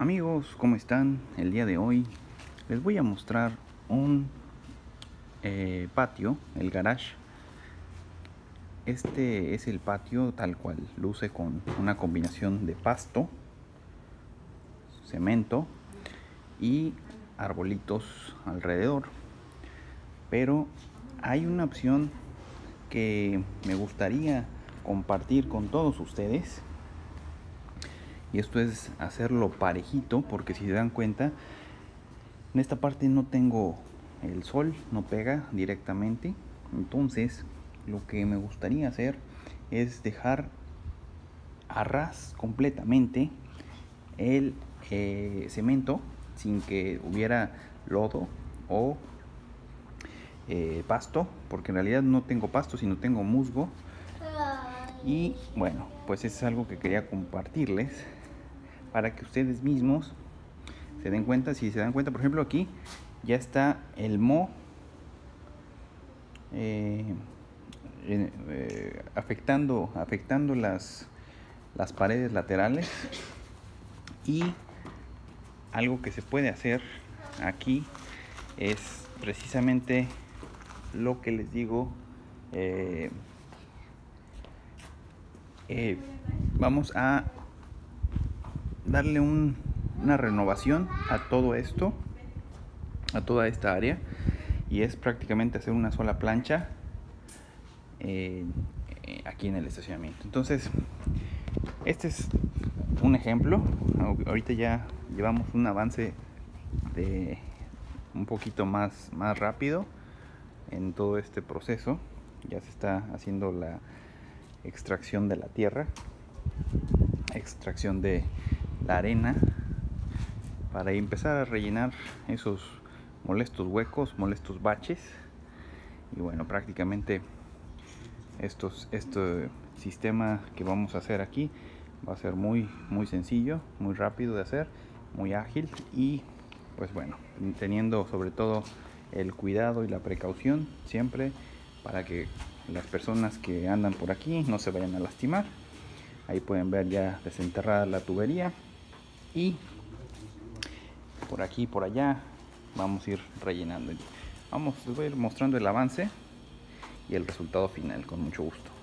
Amigos, ¿cómo están? El día de hoy les voy a mostrar un eh, patio, el garage. Este es el patio tal cual, luce con una combinación de pasto, cemento y arbolitos alrededor. Pero hay una opción que me gustaría compartir con todos ustedes y esto es hacerlo parejito porque si se dan cuenta en esta parte no tengo el sol no pega directamente. Entonces lo que me gustaría hacer es dejar a ras completamente el eh, cemento sin que hubiera lodo o eh, pasto porque en realidad no tengo pasto sino tengo musgo. Y bueno pues es algo que quería compartirles para que ustedes mismos se den cuenta. Si se dan cuenta, por ejemplo, aquí ya está el mo eh, eh, afectando, afectando las, las paredes laterales. Y algo que se puede hacer aquí es precisamente lo que les digo. Eh, vamos a darle una renovación a todo esto, a toda esta área, y es prácticamente hacer una sola plancha eh, aquí en el estacionamiento. Entonces, este es un ejemplo. Ahorita ya llevamos un avance de un poquito más, más rápido en todo este proceso. Ya se está haciendo la extracción de la tierra, extracción de la arena para empezar a rellenar esos molestos huecos, molestos baches. Y bueno, prácticamente estos, este sistema que vamos a hacer aquí va a ser muy, muy sencillo, muy rápido de hacer, muy ágil y pues bueno, teniendo sobre todo el cuidado y la precaución siempre para que las personas que andan por aquí no se vayan a lastimar. Ahí pueden ver ya desenterrada la tubería y por aquí por allá vamos a ir rellenando. Vamos les voy a ir mostrando el avance y el resultado final con mucho gusto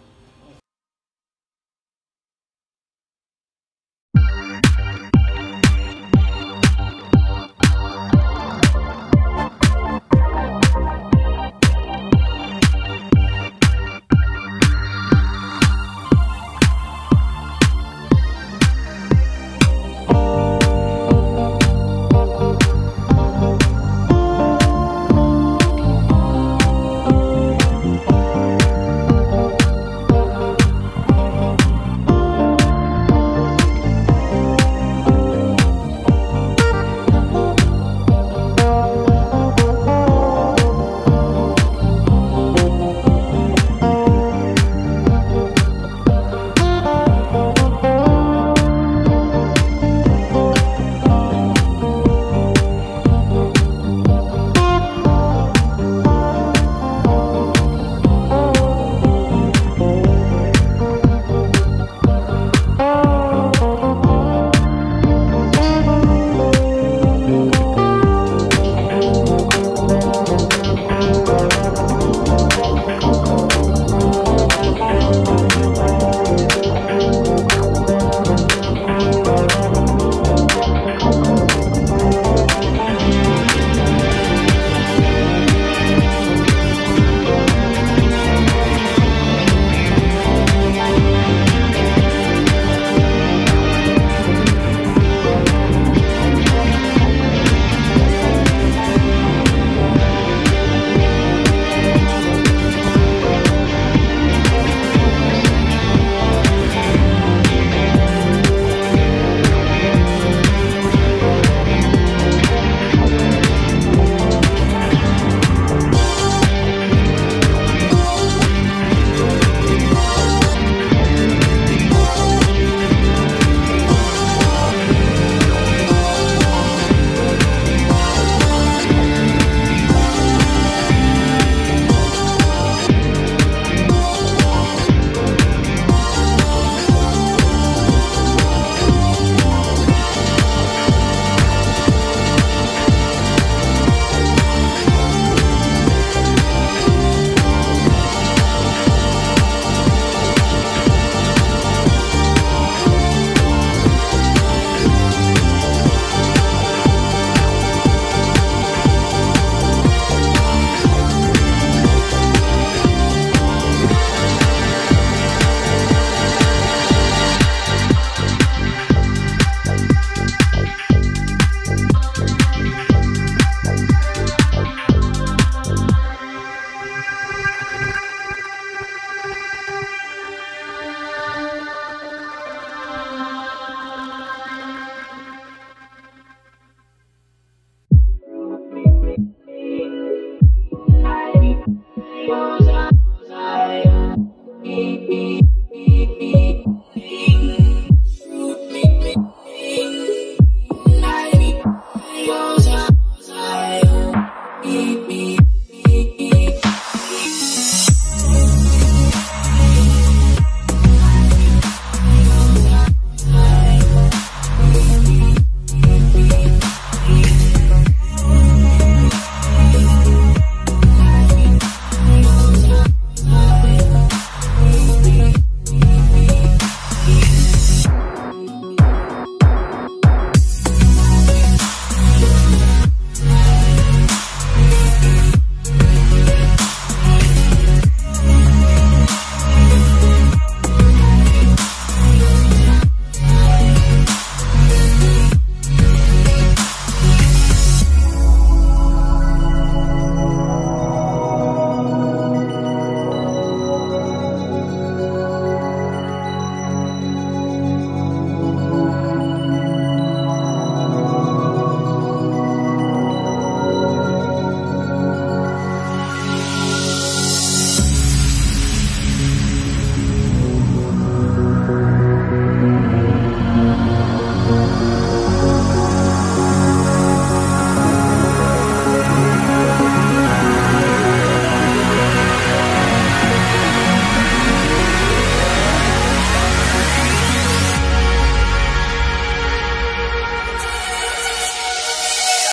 You.